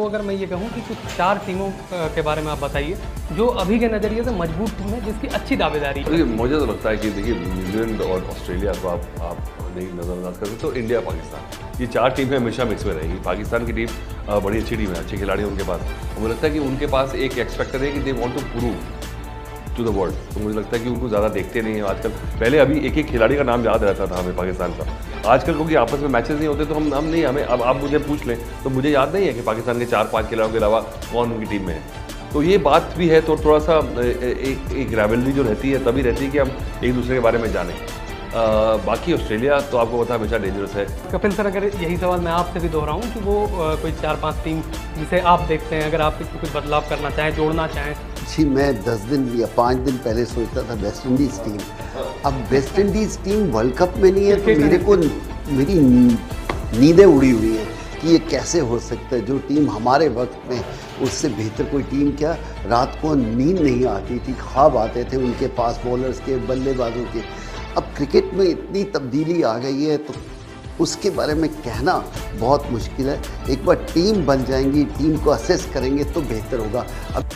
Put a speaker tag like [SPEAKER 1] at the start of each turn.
[SPEAKER 1] तो अगर मैं ये कहूँ कि कुछ चार टीमों के बारे में आप बताइए, जो अभी के नज़रिए से मज़बूत टीम है, जिसकी अच्छी दावेदारी है।
[SPEAKER 2] मुझे तो लगता है कि देखिए, न्यूजीलैंड और ऑस्ट्रेलिया को आप आप नहीं नजरअंदाज कर सकते तो इंडिया पाकिस्तान। ये चार टीमें हमेशा मिक्स में रहेगी। पाकिस्तान की टीम बड़ी अच्छी टीम है, अच्छे खिलाड़ी उनके पास। मुझे लगता है कि उनके पास एक एक्सपेक्टर है कि they want to prove to the world तो मुझे लगता है कि उनको ज़्यादा देखते नहीं हैं। आजकल पहले अभी एक एक खिलाड़ी का नाम याद रहता था हमें पाकिस्तान का। आजकल क्योंकि आपस में मैचेस नहीं होते तो हम हम नहीं हमें अब आप मुझे पूछ लें तो मुझे याद नहीं है कि पाकिस्तान के चार पाँच खिलाड़ियों के अलावा कौन उनकी टीम में है। तो ये बात भी है तो थोड़ा सा एक एक रेवलरी जो रहती है तभी रहती है कि हम एक दूसरे के बारे में जानें। अ, बाकी ऑस्ट्रेलिया तो आपको पता हमेशा डेंजरस है।
[SPEAKER 1] कपिल सर अगर यही सवाल मैं आपसे भी दोहराऊं कि वो कोई चार पाँच टीम जिसे आप देखते हैं अगर आप इसमें कुछ बदलाव करना चाहें जोड़ना चाहें
[SPEAKER 3] जी मैं दस दिन या पाँच दिन पहले सोचता था वेस्ट इंडीज़ टीम अब West Indies team world cup में नहीं है तो मेरे को मेरी नींदें उड़ी हुई हैं कि ये कैसे हो सकता है। जो टीम हमारे वक्त में उससे बेहतर कोई टीम क्या? रात को नींद नहीं आती थी ख्वाब आते थे उनके पास बॉलर्स के बल्लेबाजों के। अब क्रिकेट में इतनी तब्दीली आ गई है तो उसके बारे में कहना बहुत मुश्किल है। एक बार टीम बन जाएँगी टीम को असेस करेंगे तो बेहतर होगा। अब